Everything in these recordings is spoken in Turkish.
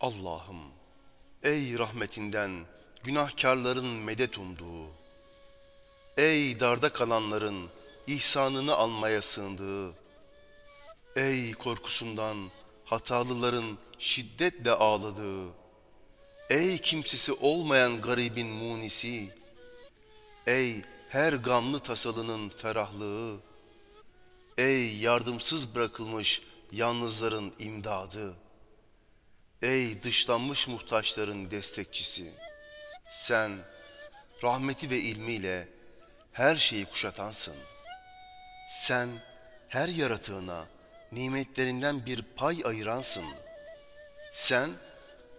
Allah'ım ey rahmetinden günahkarların medet umduğu, ey darda kalanların ihsanını almaya sığındığı, ey korkusundan hatalıların şiddetle ağladığı, ey kimsesi olmayan garibin munisi, ey her gamlı tasalının ferahlığı, ey yardımsız bırakılmış yalnızların imdadı, ey dışlanmış muhtaçların destekçisi, sen rahmeti ve ilmiyle her şeyi kuşatansın. Sen her yaratığına nimetlerinden bir pay ayıransın. Sen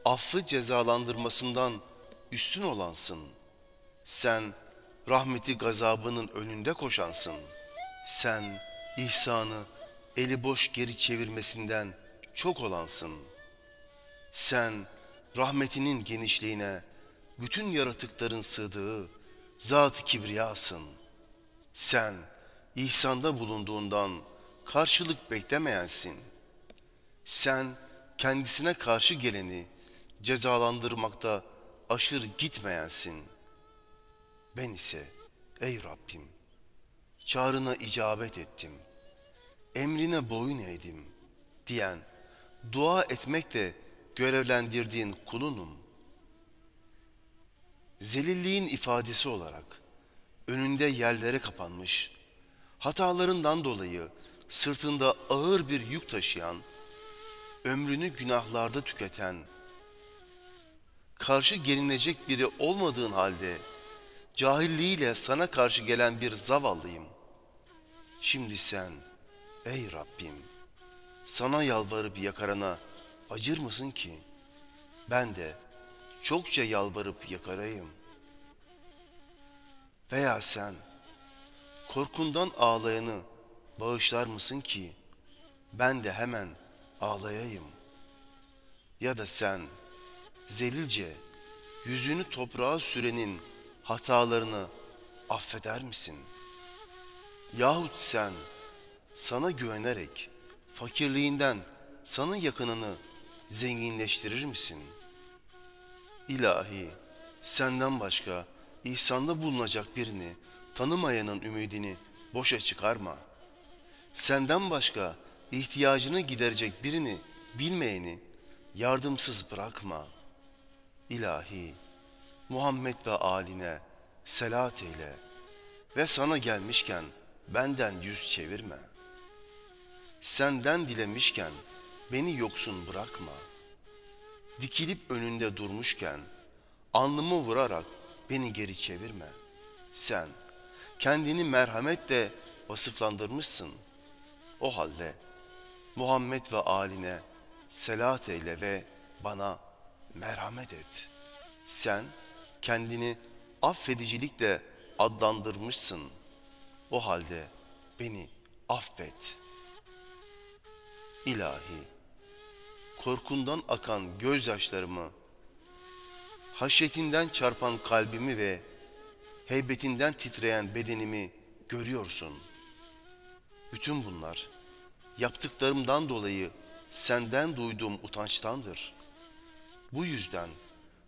affı cezalandırmasından üstün olansın. Sen rahmeti gazabının önünde koşansın. Sen ihsanı eli boş geri çevirmesinden çok olansın. Sen rahmetinin genişliğine bütün yaratıkların sığdığı zat-ı kibriyasın. Sen ihsanda bulunduğundan karşılık beklemeyensin. Sen kendisine karşı geleni cezalandırmakta aşırı gitmeyensin. Ben ise ey Rabbim çağrına icabet ettim. Emrine boyun eğdim diyen dua etmekle görevlendirdiğin kulunum. Zelilliğin ifadesi olarak önünde yerlere kapanmış, hatalarından dolayı sırtında ağır bir yük taşıyan, ömrünü günahlarda tüketen, karşı gelinecek biri olmadığın halde cahilliğiyle sana karşı gelen bir zavallıyım. Şimdi sen ey Rabbim sana yalvarıp yakarana acır mısın ki? Ben de çokça yalvarıp yakarayım. Veya sen korkundan ağlayanı bağışlar mısın ki ben de hemen ağlayayım? Ya da sen zelilce yüzünü toprağa sürenin hatalarını affeder misin? Yahut sen sana güvenerek fakirliğinden sana yakınını zenginleştirir misin? İlahi senden başka ihsanda bulunacak birini tanımayanın ümidini boşa çıkarma. Senden başka ihtiyacını giderecek birini bilmeyeni yardımsız bırakma. İlahi Muhammed ve aline selat eyle ve sana gelmişken benden yüz çevirme. Senden dilemişken beni yoksun bırakma. Dikilip önünde durmuşken alnımı vurarak beni geri çevirme. Sen kendini merhametle vasıflandırmışsın. O halde Muhammed ve aline selat eyle ve bana merhamet et. Sen kendini affedicilikle adlandırmışsın. O halde beni affet. İlahi, korkundan akan gözyaşlarımı, haşyetinden çarpan kalbimi ve heybetinden titreyen bedenimi görüyorsun. Bütün bunlar yaptıklarımdan dolayı senden duyduğum utançtandır. Bu yüzden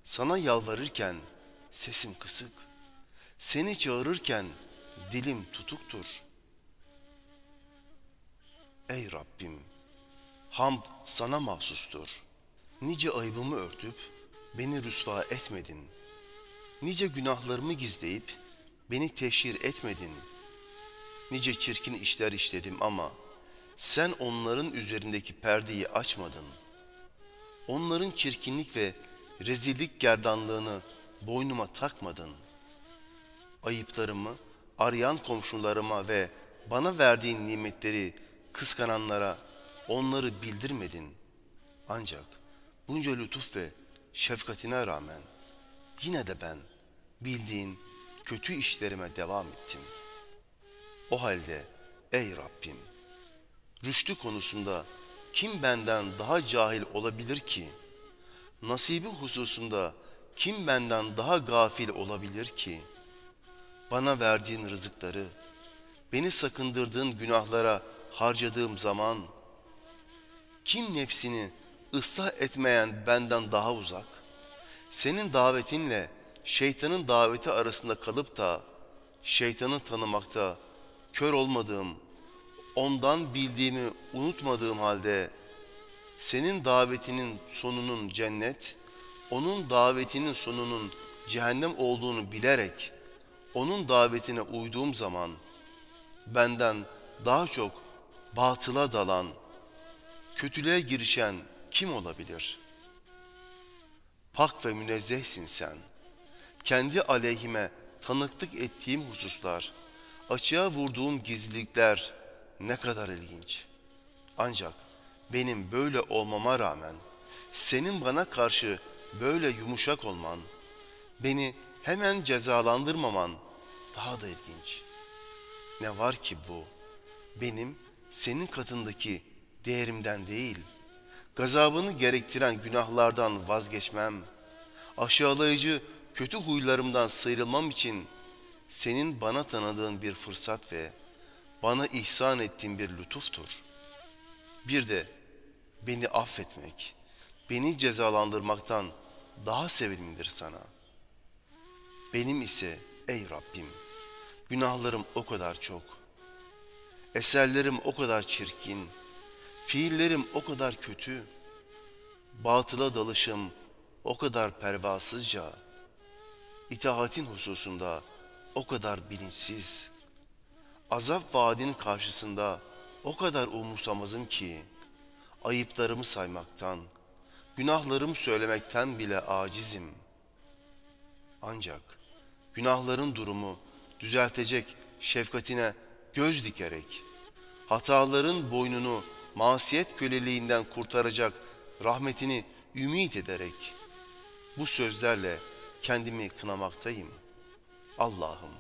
sana yalvarırken sesim kısık, seni çağırırken dilim tutuktur. Ey Rabbim, hamd sana mahsustur. Nice ayıbımı örtüp beni rüsva etmedin. Nice günahlarımı gizleyip beni teşhir etmedin. Nice çirkin işler işledim ama sen onların üzerindeki perdeyi açmadın. Onların çirkinlik ve rezillik gerdanlığını boynuma takmadın. Ayıplarımı arayan komşularıma ve bana verdiğin nimetleri kıskananlara onları bildirmedin. Ancak bunca lütuf ve şefkatine rağmen yine de ben bildiğin kötü işlerime devam ettim. O halde ey Rabbim, rüştü konusunda kim benden daha cahil olabilir ki? Nasibi hususunda kim benden daha gafil olabilir ki? Bana verdiğin rızıkları, beni sakındırdığın günahlara harcadığım zaman, kim nefsini ıslah etmeyen benden daha uzak. Senin davetinle şeytanın daveti arasında kalıp da şeytanı tanımakta kör olmadığım, ondan bildiğimi unutmadığım halde senin davetinin sonunun cennet, onun davetinin sonunun cehennem olduğunu bilerek onun davetine uyduğum zaman benden daha çok batıla dalan, kötülüğe girişen kim olabilir? Pak ve münezzehsin sen. Kendi aleyhime tanıklık ettiğim hususlar, açığa vurduğum gizlilikler ne kadar ilginç. Ancak benim böyle olmama rağmen senin bana karşı böyle yumuşak olman, beni hemen cezalandırmaman daha da ilginç. Ne var ki bu benim senin katındaki değerimden değil, gazabını gerektiren günahlardan vazgeçmem, aşağılayıcı kötü huylarımdan sıyrılmam için senin bana tanıdığın bir fırsat ve bana ihsan ettiğin bir lütuftur. Bir de beni affetmek, beni cezalandırmaktan daha sevimlidir sana. Benim ise ey Rabbim, günahlarım o kadar çok, eserlerim o kadar çirkin, fiillerim o kadar kötü, batıla dalışım o kadar pervasızca, itaatin hususunda o kadar bilinçsiz, azap vaadinin karşısında o kadar umursamazım ki, ayıplarımı saymaktan, günahlarımı söylemekten bile acizim. Ancak günahların durumu düzeltecek şefkatine göz dikerek, hataların boynunu masiyet köleliğinden kurtaracak rahmetini ümit ederek, bu sözlerle kendimi kınamaktayım. Allah'ım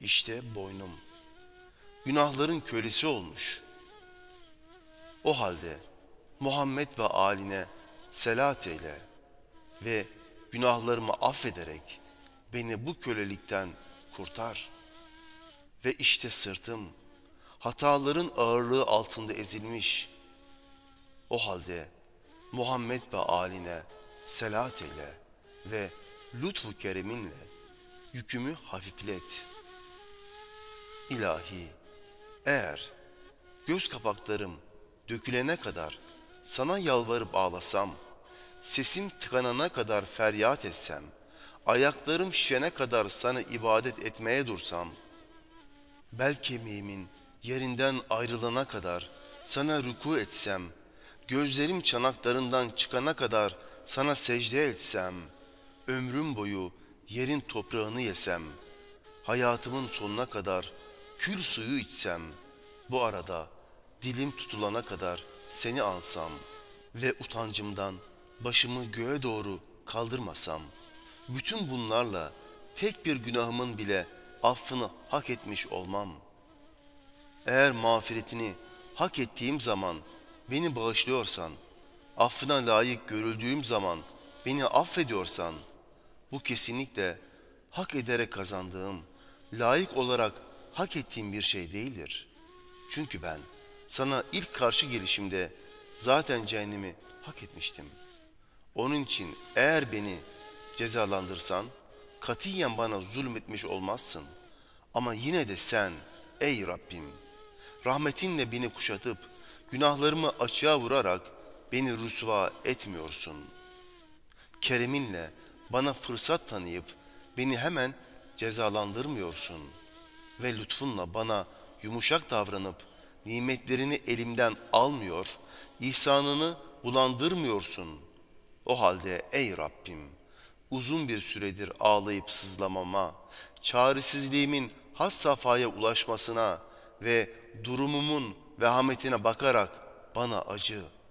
işte boynum, günahların kölesi olmuş. O halde Muhammed ve aline selat eyle ve günahlarımı affederek beni bu kölelikten kurtar. Ve işte sırtım hataların ağırlığı altında ezilmiş. O halde Muhammed ve aline selat eyle ve lütfu kereminle yükümü hafiflet. İlahi, eğer göz kapaklarım dökülene kadar sana yalvarıp ağlasam, sesim tıkanana kadar feryat etsem, ayaklarım şişene kadar sana ibadet etmeye dursam, bel kemiğimin yerinden ayrılana kadar sana rüku etsem, gözlerim çanaklarından çıkana kadar sana secde etsem, ömrüm boyu yerin toprağını yesem, hayatımın sonuna kadar kül suyu içsem, bu arada dilim tutulana kadar seni ansam ve utancımdan başımı göğe doğru kaldırmasam, bütün bunlarla tek bir günahımın bile affını hak etmiş olmam. Eğer mağfiretini hak ettiğim zaman beni bağışlıyorsan, affına layık görüldüğüm zaman beni affediyorsan, bu kesinlikle hak ederek kazandığım, layık olarak hak ettiğim bir şey değildir. Çünkü ben sana ilk karşı gelişimde zaten cehennemi hak etmiştim. Onun için eğer beni cezalandırsan, katiyen bana zulmetmiş olmazsın. Ama yine de sen, ey Rabbim, rahmetinle beni kuşatıp, günahlarımı açığa vurarak beni rüsva etmiyorsun. Kereminle bana fırsat tanıyıp, beni hemen cezalandırmıyorsun. Ve lütfunla bana yumuşak davranıp, nimetlerini elimden almıyor, ihsanını bulandırmıyorsun. O halde ey Rabbim, uzun bir süredir ağlayıp sızlamama, çaresizliğimin has safhaya ulaşmasına ve durumumun vehametine bakarak bana acı.''